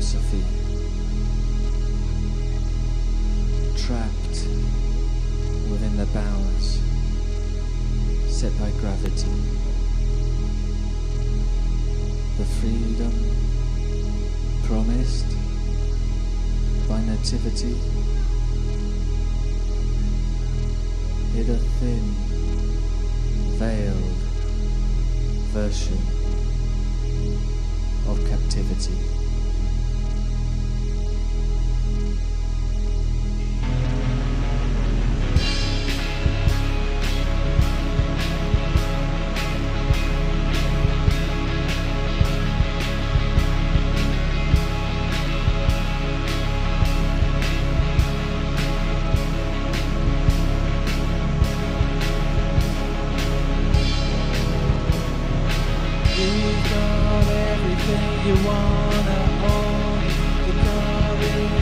philosophy, trapped within the bounds set by gravity. The freedom promised by nativity hid a thin, veiled version of captivity.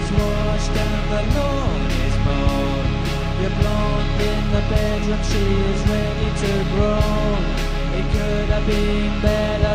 Is washed and the lawn is mowed. You're blonde in the bedroom, she is ready to grow. It could have been better,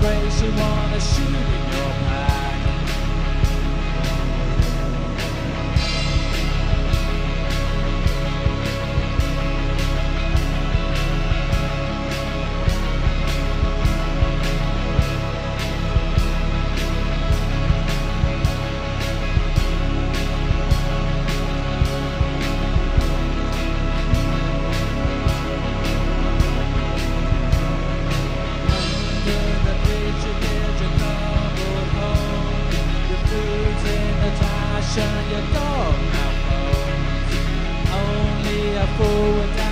grace, you wanna shoot in your back. And your dog. Only a fool would have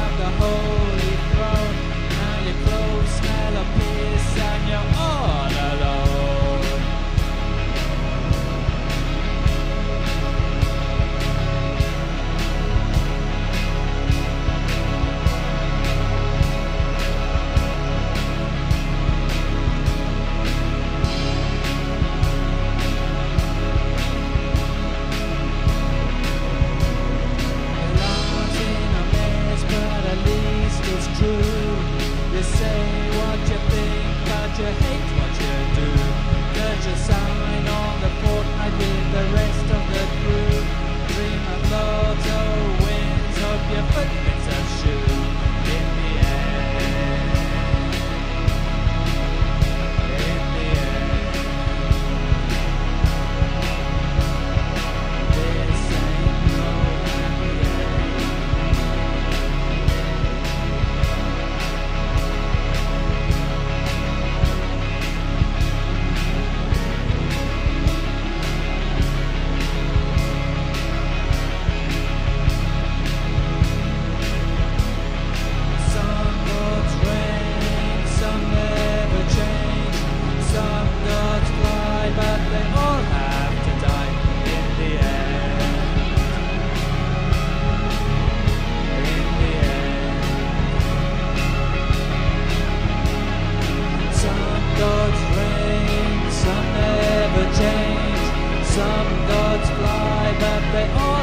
Some gods fly, but they all